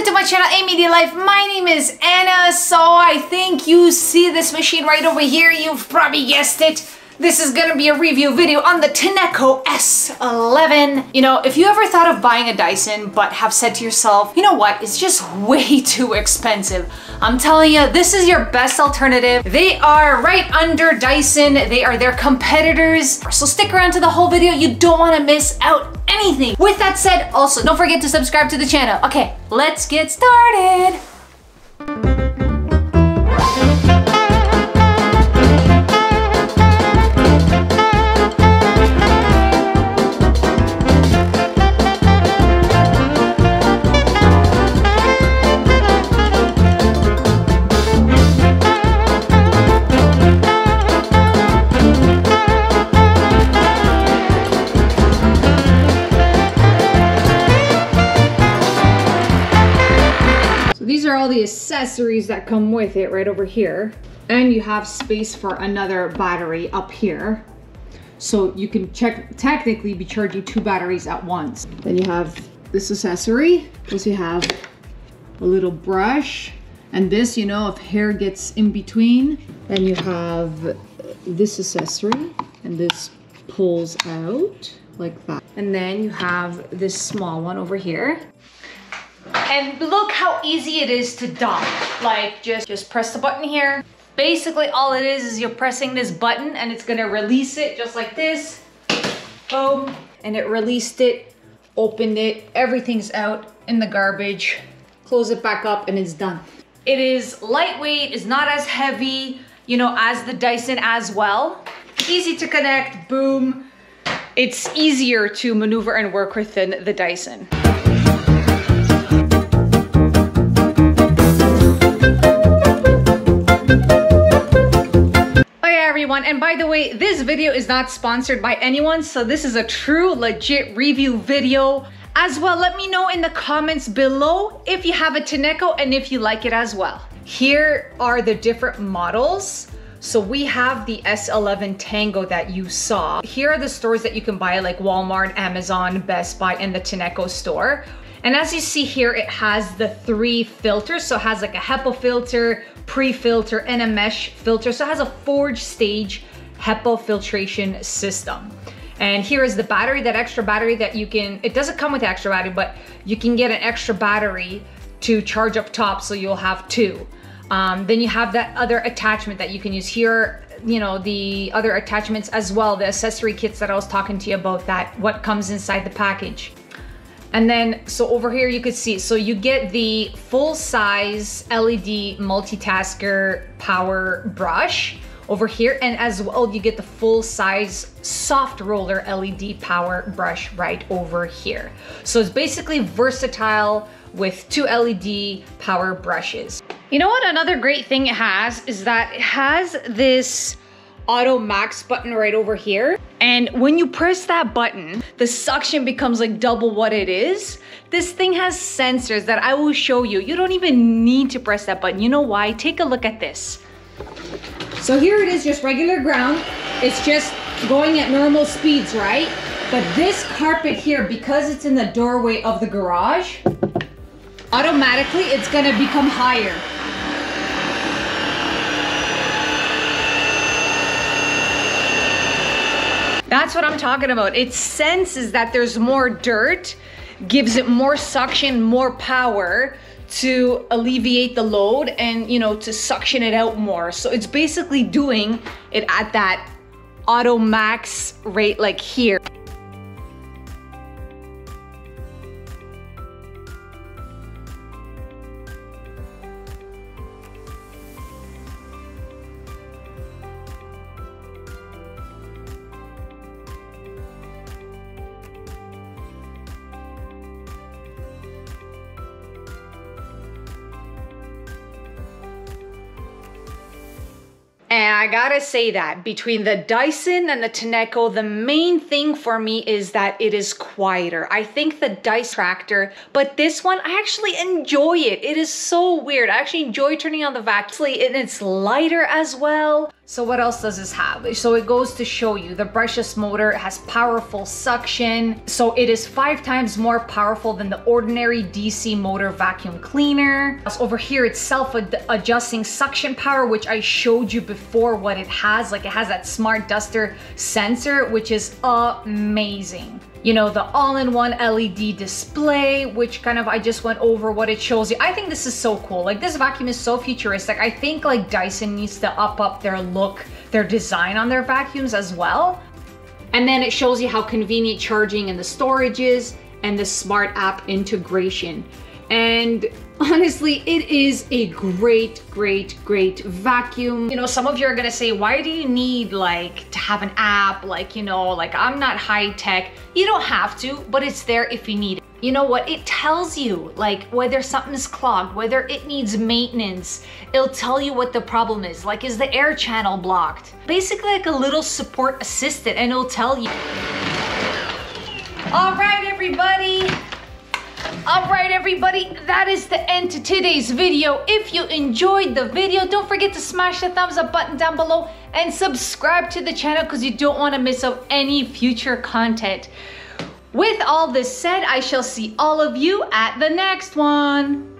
welcome to my channel, A Media Life. My name is Anna, so I think you see this machine right over here. You've probably guessed it. This is gonna be a review video on the Tineco S11. You know, if you ever thought of buying a Dyson but have said to yourself, you know what, it's just way too expensive. I'm telling you, this is your best alternative. They are right under Dyson. They are their competitors. So stick around to the whole video. You don't wanna miss out anything. With that said, also don't forget to subscribe to the channel. Okay, let's get started. These are all the accessories that come with it right over here. And you have space for another battery up here. So you can check technically be charging two batteries at once. Then you have this accessory. Plus you have a little brush. And this, you know, if hair gets in between, then you have this accessory and this pulls out like that. And then you have this small one over here. And look how easy it is to dock. Like just, just press the button here. Basically all it is is you're pressing this button and it's gonna release it just like this. Boom. And it released it, opened it, everything's out in the garbage. Close it back up and it's done. It is lightweight, it's not as heavy, you know, as the Dyson as well. Easy to connect, boom. It's easier to maneuver and work with than the Dyson. And by the way, this video is not sponsored by anyone, so this is a true legit review video. As well, let me know in the comments below if you have a Tineco and if you like it as well. Here are the different models. So we have the S11 Tango that you saw. Here are the stores that you can buy like Walmart, Amazon, Best Buy, and the Tineco store. And as you see here, it has the three filters. So it has like a HEPA filter, pre-filter, and a mesh filter. So it has a forge stage HEPA filtration system. And here is the battery, that extra battery that you can, it doesn't come with extra battery, but you can get an extra battery to charge up top so you'll have two. Um, then you have that other attachment that you can use here, you know, the other attachments as well, the accessory kits that I was talking to you about that, what comes inside the package. And then, so over here you could see, so you get the full size LED multitasker power brush over here. And as well, you get the full size soft roller LED power brush right over here. So it's basically versatile with two LED power brushes. You know what another great thing it has is that it has this auto max button right over here. And when you press that button, the suction becomes like double what it is. This thing has sensors that I will show you. You don't even need to press that button. You know why? Take a look at this. So here it is, just regular ground. It's just going at normal speeds, right? But this carpet here, because it's in the doorway of the garage, automatically it's gonna become higher. That's what I'm talking about. It senses that there's more dirt, gives it more suction, more power to alleviate the load and, you know, to suction it out more. So it's basically doing it at that auto max rate like here. And I gotta say that between the Dyson and the Tineco, the main thing for me is that it is quieter. I think the Dyson Tractor, but this one, I actually enjoy it. It is so weird. I actually enjoy turning on the vacuum and it's lighter as well. So what else does this have? So it goes to show you the brushless motor has powerful suction. So it is five times more powerful than the ordinary DC motor vacuum cleaner. Over here, it's self-adjusting suction power, which I showed you before what it has. Like it has that smart duster sensor, which is amazing you know, the all-in-one LED display, which kind of I just went over what it shows you. I think this is so cool. Like this vacuum is so futuristic. I think like Dyson needs to up up their look, their design on their vacuums as well. And then it shows you how convenient charging and the storage is and the smart app integration. And honestly, it is a great, great, great vacuum. You know, some of you are gonna say, why do you need like to have an app? Like, you know, like I'm not high tech. You don't have to, but it's there if you need it. You know what? It tells you like whether something's clogged, whether it needs maintenance. It'll tell you what the problem is. Like, is the air channel blocked? Basically like a little support assistant and it'll tell you. All right, everybody. All right, everybody, that is the end to today's video. If you enjoyed the video, don't forget to smash the thumbs up button down below and subscribe to the channel because you don't want to miss out any future content. With all this said, I shall see all of you at the next one.